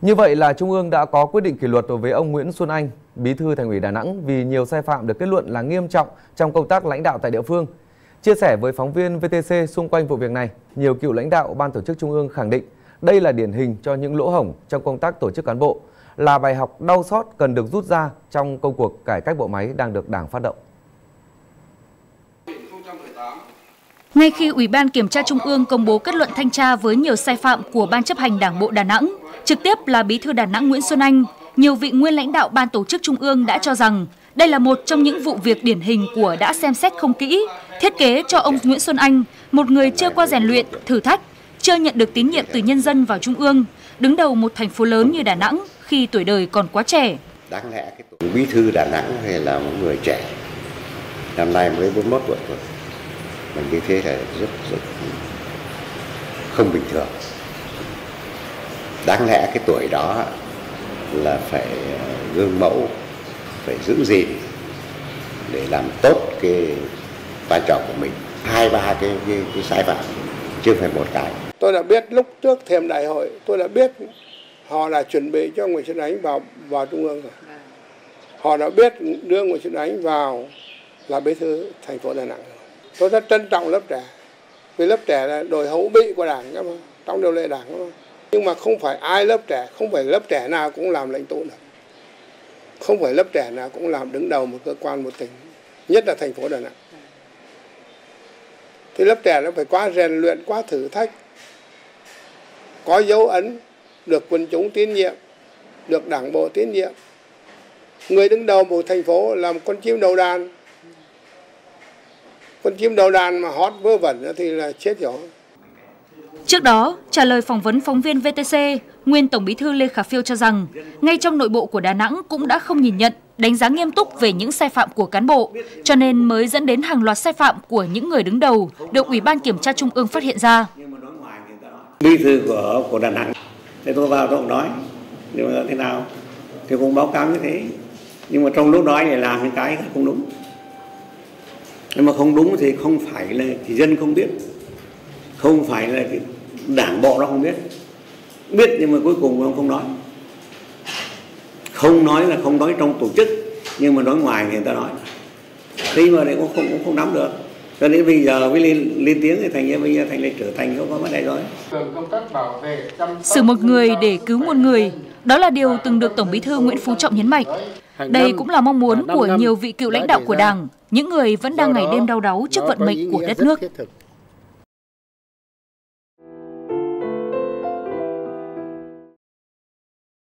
Như vậy là Trung ương đã có quyết định kỷ luật đối với ông Nguyễn Xuân Anh, Bí thư Thành ủy Đà Nẵng vì nhiều sai phạm được kết luận là nghiêm trọng trong công tác lãnh đạo tại địa phương. Chia sẻ với phóng viên VTC xung quanh vụ việc này, nhiều cựu lãnh đạo Ban tổ chức Trung ương khẳng định đây là điển hình cho những lỗ hổng trong công tác tổ chức cán bộ, là bài học đau xót cần được rút ra trong công cuộc cải cách bộ máy đang được Đảng phát động. Ngay khi Ủy ban Kiểm tra Trung ương công bố kết luận thanh tra với nhiều sai phạm của Ban chấp hành Đảng bộ Đà Nẵng, trực tiếp là Bí thư Đà Nẵng Nguyễn Xuân Anh, nhiều vị nguyên lãnh đạo Ban tổ chức Trung ương đã cho rằng đây là một trong những vụ việc điển hình của đã xem xét không kỹ, thiết kế cho ông Nguyễn Xuân Anh, một người chưa qua rèn luyện, thử thách, chưa nhận được tín nhiệm từ nhân dân vào Trung ương, đứng đầu một thành phố lớn như Đà Nẵng khi tuổi đời còn quá trẻ. Đáng lẽ cái bí thư Đà Nẵng hay là một người trẻ, năm nay mới 41 tuổi thôi, mình như thế là rất rất không bình thường. Đáng lẽ cái tuổi đó là phải gương mẫu, phải giữ gìn để làm tốt cái vai trò của mình. Hai ba cái, cái, cái sai phạm chưa phải một cái. Tôi đã biết lúc trước thềm đại hội, tôi đã biết họ đã chuẩn bị cho Nguyễn Xuân Ánh vào vào trung ương rồi. Họ đã biết đưa Nguyễn Xuân Ánh vào là bí thư thành phố Đà Nẵng. Tôi rất trân trọng lớp trẻ. Vì lớp trẻ là đội hữu bị của Đảng các mà, trong điều lệ Đảng mà. Nhưng mà không phải ai lớp trẻ, không phải lớp trẻ nào cũng làm lãnh tụ được. Không phải lớp trẻ nào cũng làm đứng đầu một cơ quan một tỉnh, nhất là thành phố Đà Nẵng. Thì lớp trẻ nó phải quá rèn luyện, quá thử thách, có dấu ấn được quần chúng tín nhiệm, được đảng bộ tín nhiệm. Người đứng đầu một thành phố làm con chim đầu đàn. Con chim đầu đàn mà hót vơ vẩn thì là chết rồi. Trước đó, trả lời phỏng vấn phóng viên VTC, nguyên Tổng Bí thư Lê Khả Phiêu cho rằng, ngay trong nội bộ của Đà Nẵng cũng đã không nhìn nhận, đánh giá nghiêm túc về những sai phạm của cán bộ, cho nên mới dẫn đến hàng loạt sai phạm của những người đứng đầu được Ủy ban Kiểm tra Trung ương phát hiện ra. Bí thư của của Đà Nẵng, thì tôi vào tôi cũng nói, nhưng mà thế nào thì cũng báo cáo như thế, nhưng mà trong lúc đó lại làm những cái không đúng. Nhưng mà không đúng thì không phải là thì dân không biết. Không phải là cái đảng bộ nó không biết. Biết nhưng mà cuối cùng ông không nói. Không nói là không nói trong tổ chức, nhưng mà nói ngoài thì người ta nói. Thế mà đấy cũng không cũng không nắm được. Cho nên bây giờ mới lên lên tiếng thì thành ra bây giờ thành lại trở thành không có vấn đề rồi. Xử một người để cứu một người, đó là điều từng được tổng bí thư nguyễn phú trọng nhấn mạnh đây cũng là mong muốn của nhiều vị cựu lãnh đạo của đảng. Những người vẫn đang ngày đêm đau đáu trước vận mệnh của đất nước